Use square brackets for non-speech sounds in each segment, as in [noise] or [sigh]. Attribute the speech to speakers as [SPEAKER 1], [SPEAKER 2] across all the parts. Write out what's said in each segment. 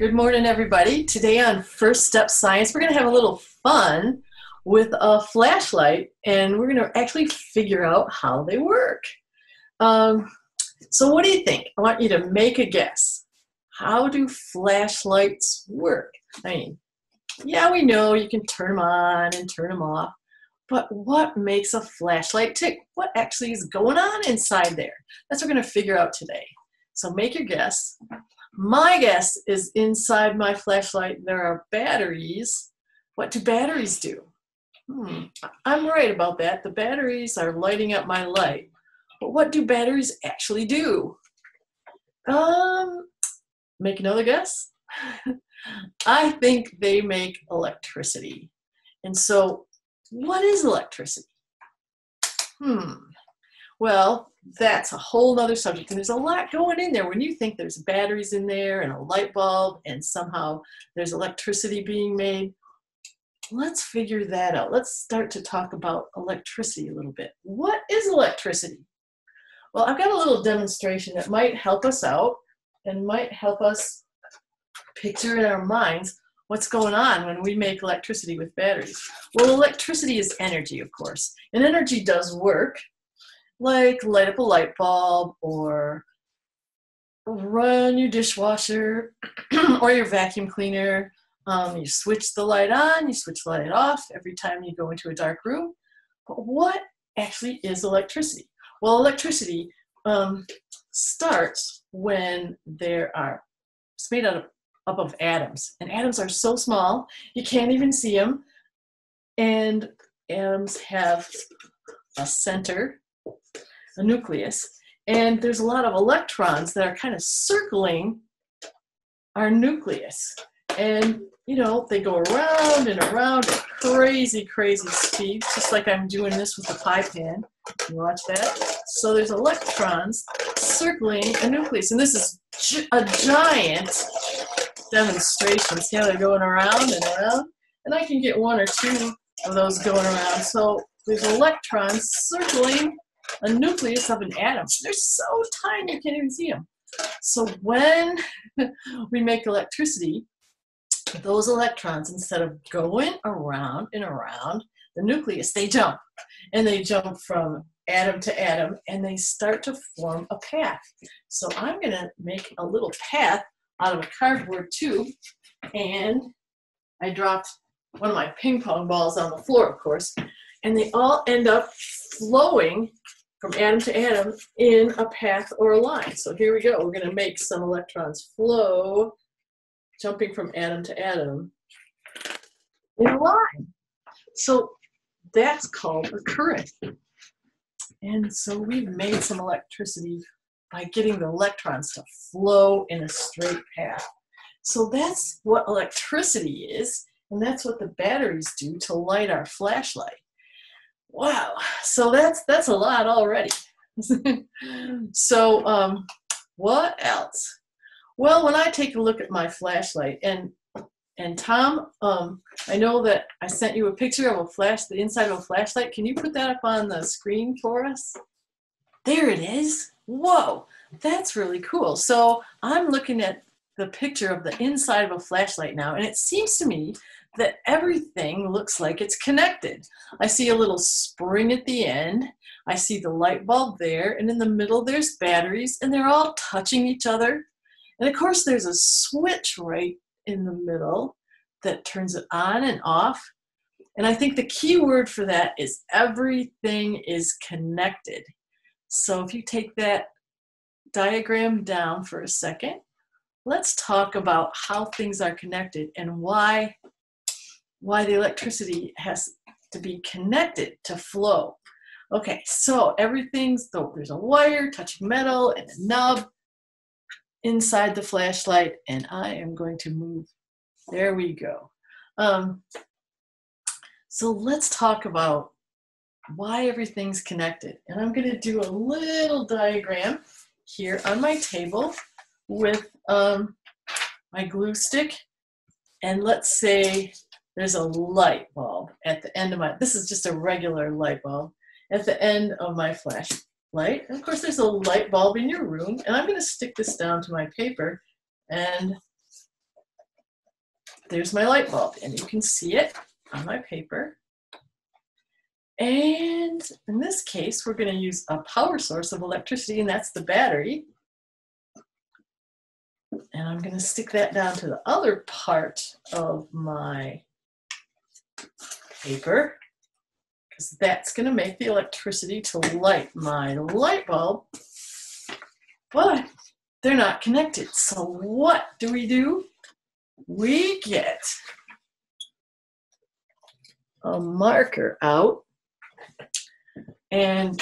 [SPEAKER 1] Good morning, everybody. Today on First Step Science, we're going to have a little fun with a flashlight and we're going to actually figure out how they work. Um, so, what do you think? I want you to make a guess. How do flashlights work? I mean, yeah, we know you can turn them on and turn them off, but what makes a flashlight tick? What actually is going on inside there? That's what we're going to figure out today. So make your guess. My guess is inside my flashlight there are batteries. What do batteries do? Hmm, I'm right about that. The batteries are lighting up my light. But what do batteries actually do? Um, make another guess. [laughs] I think they make electricity. And so what is electricity? Hmm. Well, that's a whole other subject. And there's a lot going in there when you think there's batteries in there and a light bulb and somehow there's electricity being made. Let's figure that out. Let's start to talk about electricity a little bit. What is electricity? Well, I've got a little demonstration that might help us out and might help us picture in our minds what's going on when we make electricity with batteries? Well, electricity is energy, of course, and energy does work, like light up a light bulb or run your dishwasher [clears throat] or your vacuum cleaner. Um, you switch the light on, you switch the light off every time you go into a dark room. But what actually is electricity? Well, electricity um, starts when there are, it's made out of up of atoms. And atoms are so small, you can't even see them. And atoms have a center, a nucleus, and there's a lot of electrons that are kind of circling our nucleus. And you know, they go around and around at crazy, crazy speeds, just like I'm doing this with the pie pan. You watch that? So there's electrons circling a nucleus, and this is a giant demonstrations. Yeah, they're going around and around, and I can get one or two of those going around. So there's electrons circling a nucleus of an atom. They're so tiny you can't even see them. So when [laughs] we make electricity, those electrons, instead of going around and around the nucleus, they jump. And they jump from atom to atom and they start to form a path. So I'm going to make a little path out of a cardboard tube, and I dropped one of my ping pong balls on the floor, of course, and they all end up flowing from atom to atom in a path or a line. So here we go. We're going to make some electrons flow, jumping from atom to atom in a line. So that's called a current. And so we've made some electricity by getting the electrons to flow in a straight path. So that's what electricity is, and that's what the batteries do to light our flashlight. Wow, so that's that's a lot already. [laughs] so um, what else? Well, when I take a look at my flashlight, and and Tom, um, I know that I sent you a picture of a flash, the inside of a flashlight. Can you put that up on the screen for us? There it is whoa, that's really cool. So I'm looking at the picture of the inside of a flashlight now, and it seems to me that everything looks like it's connected. I see a little spring at the end. I see the light bulb there, and in the middle there's batteries, and they're all touching each other. And of course, there's a switch right in the middle that turns it on and off. And I think the key word for that is everything is connected. So if you take that diagram down for a second, let's talk about how things are connected and why, why the electricity has to be connected to flow. Okay, so everything's, there's a wire touching metal and a nub inside the flashlight, and I am going to move. There we go. Um, so let's talk about why everything's connected. And I'm going to do a little diagram here on my table with um, my glue stick. And let's say there's a light bulb at the end of my, this is just a regular light bulb, at the end of my flashlight. Of course, there's a light bulb in your room. And I'm going to stick this down to my paper and there's my light bulb, and you can see it on my paper. And in this case, we're going to use a power source of electricity, and that's the battery. And I'm going to stick that down to the other part of my paper because that's going to make the electricity to light my light bulb. But they're not connected. So what do we do? We get a marker out and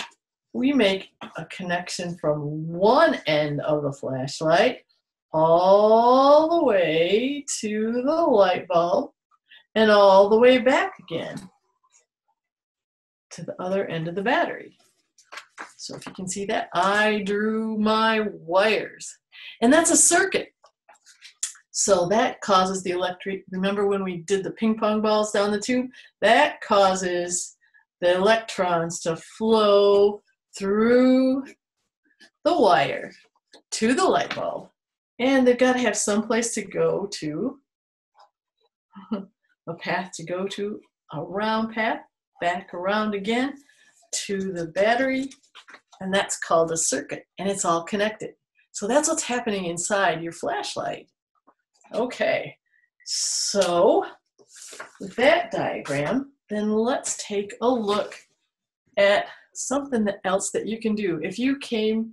[SPEAKER 1] we make a connection from one end of the flashlight all the way to the light bulb and all the way back again to the other end of the battery. So if you can see that, I drew my wires. And that's a circuit. So that causes the electric, remember when we did the ping pong balls down the tube? That causes the electrons to flow through the wire to the light bulb. And they've got to have some place to go to, a path to go to, a round path, back around again to the battery, and that's called a circuit, and it's all connected. So that's what's happening inside your flashlight. Okay, so with that diagram, then let's take a look at something else that you can do. If you came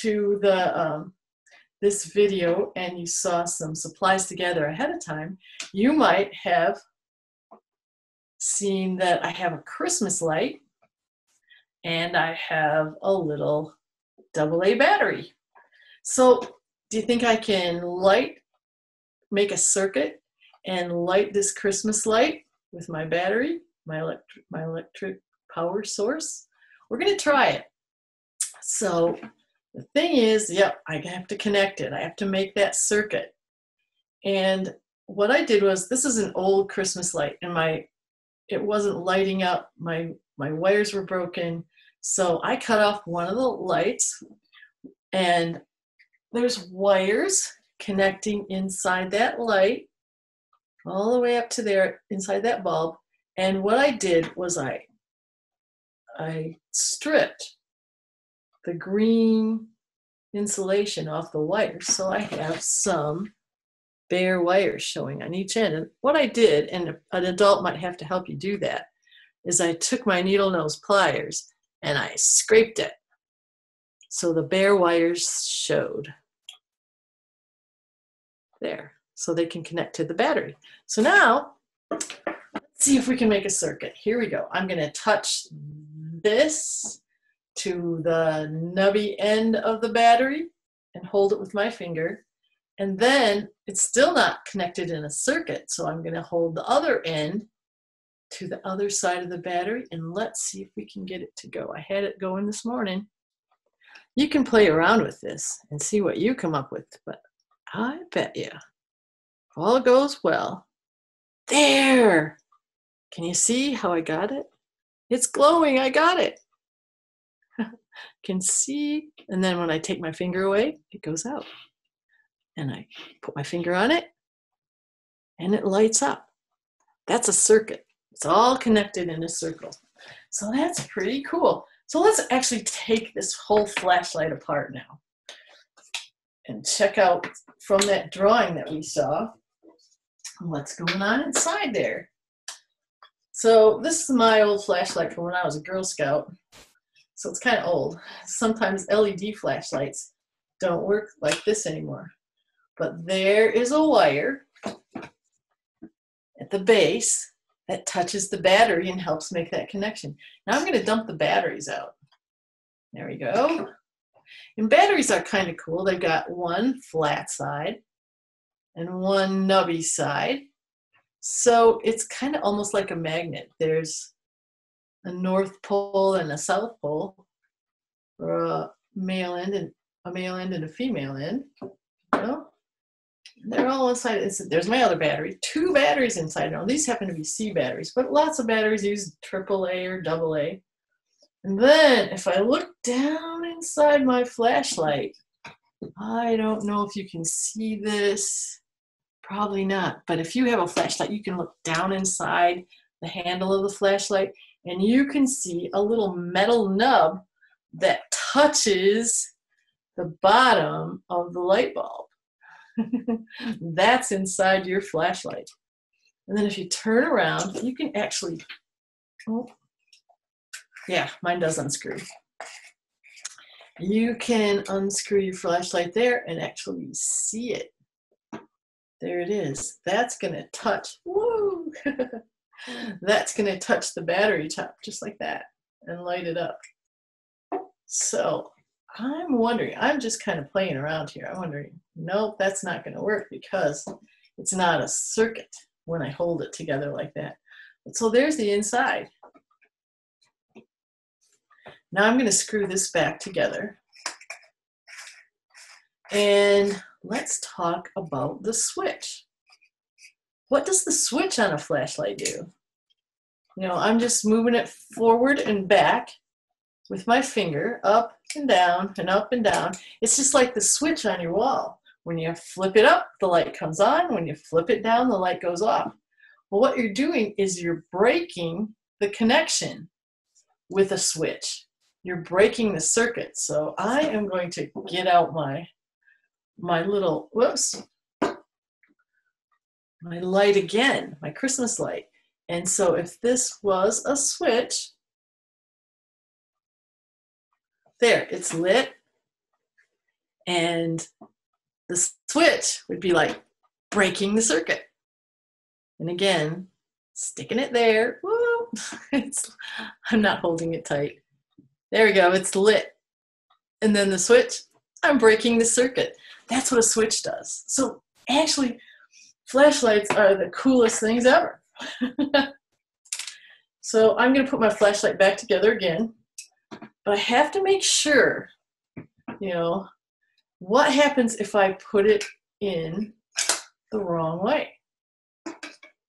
[SPEAKER 1] to the um, this video and you saw some supplies together ahead of time, you might have seen that I have a Christmas light and I have a little double AA battery. So do you think I can light, make a circuit and light this Christmas light with my battery, my electric, my electric power source? We're gonna try it. So the thing is, yep, I have to connect it. I have to make that circuit. And what I did was, this is an old Christmas light and my, it wasn't lighting up. My, my wires were broken so I cut off one of the lights and there's wires connecting inside that light all the way up to there inside that bulb. And what I did was I I stripped the green insulation off the wires so I have some bare wires showing on each end. And what I did, and an adult might have to help you do that, is I took my needle nose pliers and I scraped it. So the bare wires showed. There, so they can connect to the battery. So now, let's see if we can make a circuit. Here we go. I'm gonna touch this to the nubby end of the battery and hold it with my finger. And then it's still not connected in a circuit, so I'm gonna hold the other end to the other side of the battery and let's see if we can get it to go. I had it going this morning. You can play around with this and see what you come up with, but I bet you all goes well. There! Can you see how I got it? It's glowing, I got it. Can see, and then when I take my finger away, it goes out. And I put my finger on it, and it lights up. That's a circuit. It's all connected in a circle. So that's pretty cool. So let's actually take this whole flashlight apart now and check out from that drawing that we saw what's going on inside there. So this is my old flashlight from when I was a Girl Scout. So it's kind of old. Sometimes LED flashlights don't work like this anymore. But there is a wire at the base that touches the battery and helps make that connection. Now I'm going to dump the batteries out. There we go. And batteries are kind of cool. They've got one flat side and one nubby side. So it's kind of almost like a magnet. There's a north pole and a south pole, or a male end and a male end and a female end. You know? They're all inside. there's my other battery. Two batteries inside. Now these happen to be C batteries, but lots of batteries use AAA or AA. And then if I look down inside my flashlight, I don't know if you can see this. Probably not. But if you have a flashlight, you can look down inside the handle of the flashlight and you can see a little metal nub that touches the bottom of the light bulb. [laughs] That's inside your flashlight. And then if you turn around, you can actually, oh, yeah, mine does unscrew. You can unscrew your flashlight there and actually see it. There it is. That's going to touch, woo! [laughs] That's going to touch the battery top just like that and light it up. So I'm wondering, I'm just kind of playing around here. I'm wondering, nope, that's not going to work because it's not a circuit when I hold it together like that. So there's the inside. Now I'm going to screw this back together. And let's talk about the switch. What does the switch on a flashlight do? You know, I'm just moving it forward and back with my finger, up and down and up and down. It's just like the switch on your wall. When you flip it up, the light comes on. When you flip it down, the light goes off. Well, what you're doing is you're breaking the connection with a switch. You're breaking the circuit. So I am going to get out my my little whoops my light again, my Christmas light. And so if this was a switch, there, it's lit. And the switch would be like breaking the circuit. And again, sticking it there. Woo! [laughs] It's, I'm not holding it tight. There we go, it's lit. And then the switch, I'm breaking the circuit. That's what a switch does. So actually, flashlights are the coolest things ever. [laughs] so I'm going to put my flashlight back together again. But I have to make sure, you know, what happens if I put it in the wrong way?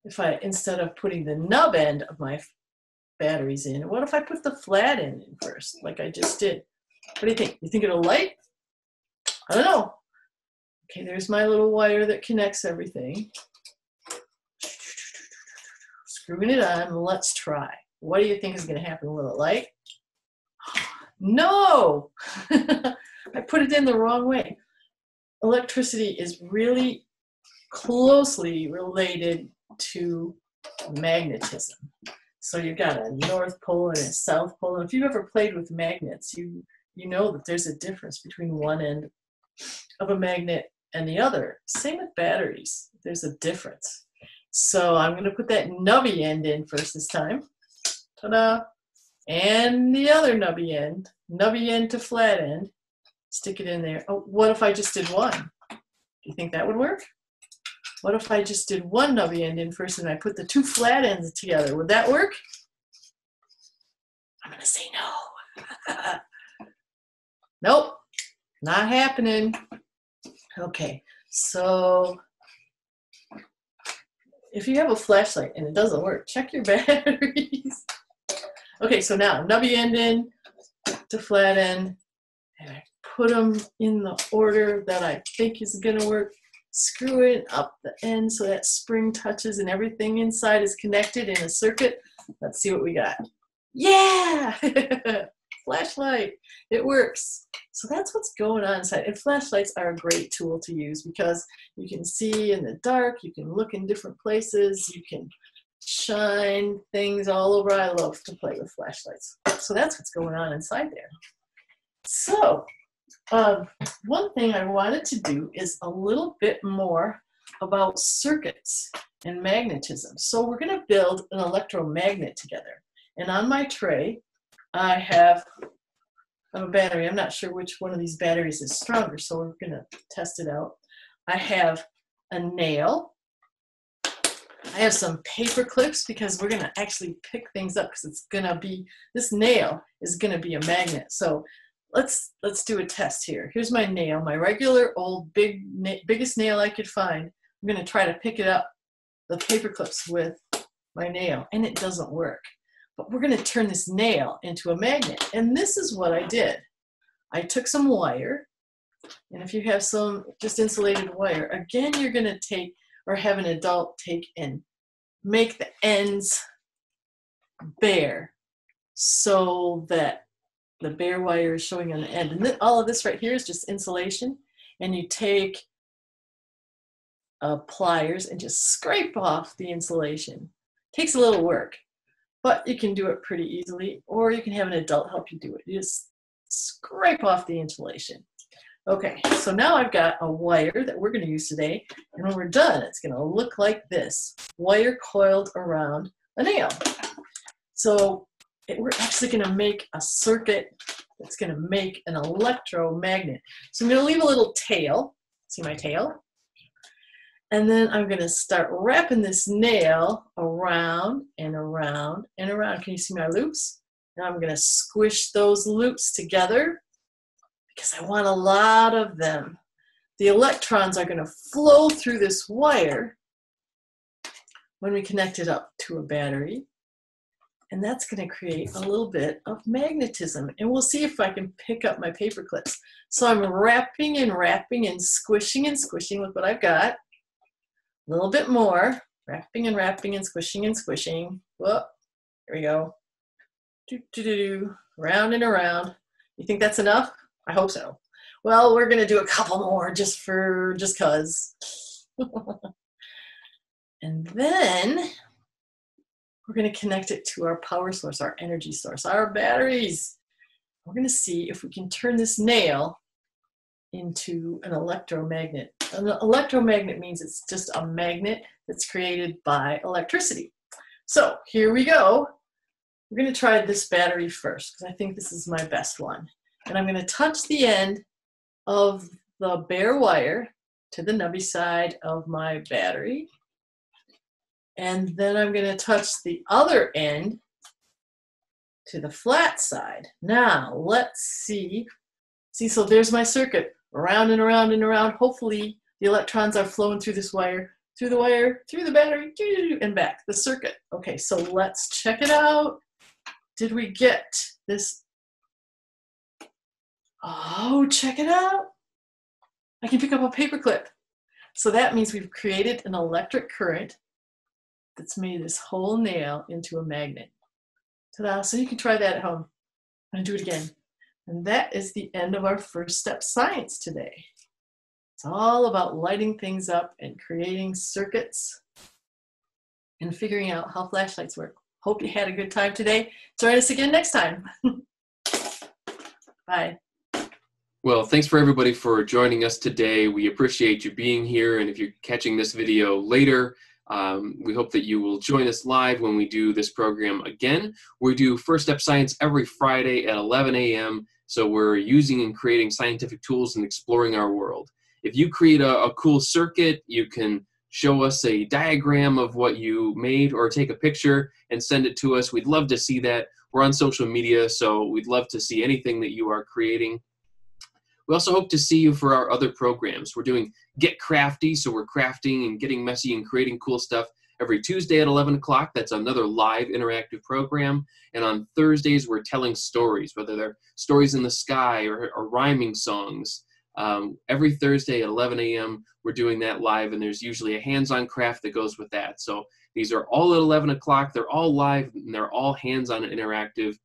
[SPEAKER 1] If I, instead of putting the nub end of my batteries in, what if I put the flat end in first, like I just did? What do you think? You think it'll light? I don't know. Okay, there's my little wire that connects everything. Screwing it on, let's try. What do you think is gonna happen? Will it light? [gasps] No! [laughs] I put it in the wrong way. Electricity is really closely related to magnetism. So you've got a north pole and a south pole. And if you've ever played with magnets, you you know that there's a difference between one end of a magnet and the other. Same with batteries. There's a difference. So I'm going to put that nubby end in first this time. Ta-da! and the other nubby end, nubby end to flat end, stick it in there. Oh, what if I just did one? Do you think that would work? What if I just did one nubby end in first and I put the two flat ends together? Would that work? I'm gonna say no. [laughs] nope, not happening. Okay, so if you have a flashlight and it doesn't work, check your [laughs] batteries. Okay, so now nubby end in to flat end, and I put them in the order that I think is gonna work. Screw it up the end so that spring touches and everything inside is connected in a circuit. Let's see what we got. Yeah! [laughs] Flashlight, it works. So that's what's going on inside. And flashlights are a great tool to use because you can see in the dark, you can look in different places, you can shine things all over. I love to play with flashlights. So that's what's going on inside there. So um, one thing I wanted to do is a little bit more about circuits and magnetism. So we're going to build an electromagnet together. And on my tray, I have a battery. I'm not sure which one of these batteries is stronger, so we're going to test it out. I have a nail I have some paper clips because we're gonna actually pick things up because it's gonna be, this nail is gonna be a magnet. So let's, let's do a test here. Here's my nail, my regular old big, biggest nail I could find. I'm gonna try to pick it up, the paper clips with my nail and it doesn't work. But we're gonna turn this nail into a magnet. And this is what I did. I took some wire and if you have some just insulated wire, again, you're gonna take or have an adult take and make the ends bare so that the bare wire is showing on the end. And then all of this right here is just insulation. And you take uh, pliers and just scrape off the insulation. Takes a little work, but you can do it pretty easily, or you can have an adult help you do it. You just scrape off the insulation. Okay, so now I've got a wire that we're going to use today, and when we're done, it's going to look like this, wire coiled around a nail. So it, we're actually going to make a circuit that's going to make an electromagnet. So I'm going to leave a little tail. See my tail? And then I'm going to start wrapping this nail around and around and around. Can you see my loops? Now I'm going to squish those loops together because I want a lot of them. The electrons are going to flow through this wire when we connect it up to a battery and that's going to create a little bit of magnetism. And we'll see if I can pick up my paper clips. So I'm wrapping and wrapping and squishing and squishing. with what I've got. Little bit more. Wrapping and wrapping and squishing and squishing. Whoop. Here we go. Do, do, do, do. Round and around. You think that's enough? I hope so. Well, we're to do a couple more just for, just cause. [laughs] and then we're to connect it to our power source, our energy source, our batteries. We're to see if we can turn this nail into an electromagnet. An electromagnet means it's just a magnet that's created by electricity. So here we go. We're going to try this battery first because I think this is my best one. And I'm going to touch the end of the bare wire to the nubby side of my battery. And then I'm going to touch the other end to the flat side. Now, let's see. See, so there's my circuit, around and around and around. Hopefully, the electrons are flowing through this wire, through the wire, through the battery, and back, the circuit. Okay, so let's check it out. Did we get this? Oh, check it out. I can pick up a paper clip. So that means we've created an electric current that's made this whole nail into a magnet. Ta-da, so you can try that at home. I'm gonna do it again. And that is the end of our first step science today. It's all about lighting things up and creating circuits and figuring out how flashlights work. Hope you had a good time today. Join us again next time. [laughs] Bye.
[SPEAKER 2] Well, thanks for everybody for joining us today. We appreciate you being here. And if you're catching this video later, um, we hope that you will join us live when we do this program again. We do First Step Science every Friday at 11 a.m. So we're using and creating scientific tools and exploring our world. If you create a, a cool circuit, you can show us a diagram of what you made or take a picture and send it to us. We'd love to see that. We're on social media, so we'd love to see anything that you are creating. We also hope to see you for our other programs. We're doing Get Crafty, so we're crafting and getting messy and creating cool stuff every Tuesday at 11 o'clock. That's another live interactive program. And on Thursdays, we're telling stories, whether they're stories in the sky or, or rhyming songs. Um, every Thursday at 11 a.m., we're doing that live, and there's usually a hands on craft that goes with that. So these are all at 11 o'clock. They're all live, and they're all hands on and interactive.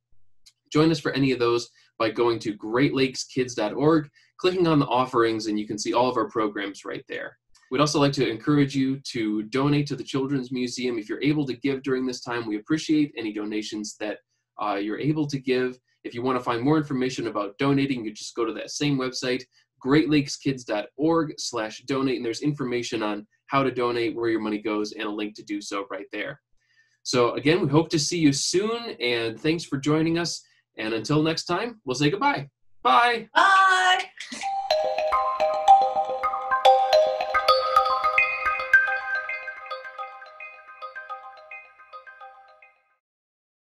[SPEAKER 2] Join us for any of those by going to greatlakeskids.org, clicking on the offerings, and you can see all of our programs right there. We'd also like to encourage you to donate to the Children's Museum. If you're able to give during this time, we appreciate any donations that uh, you're able to give. If you want to find more information about donating, you just go to that same website, greatlakeskids.org slash donate, and there's information on how to donate, where your money goes, and a link to do so right there. So again, we hope to see you soon, and thanks for joining us. And until next time, we'll say goodbye. Bye.
[SPEAKER 1] Bye.